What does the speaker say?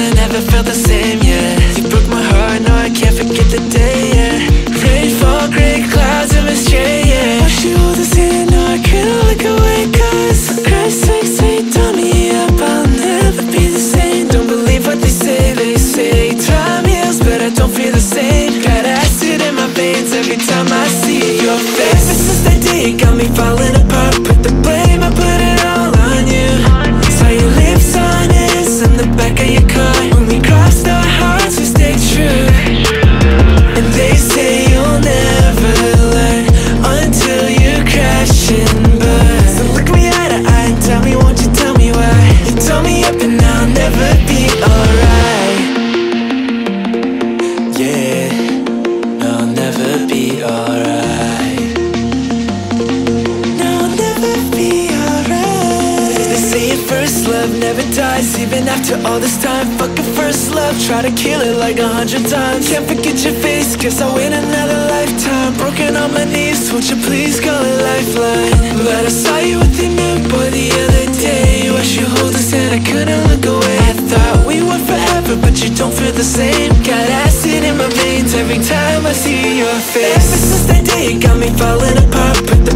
I never felt the same, love never dies, even after all this time. Fuck a first love, try to kill it like a hundred times. Can't forget your face, guess I'll win another lifetime. Broken on my knees, won't you please call a lifeline? But I saw you with your new boy the other day. Wish you hold his hand, I couldn't look away. I thought we were forever, but you don't feel the same. Got acid in my veins every time I see your face. Ever since that day, it got me falling apart.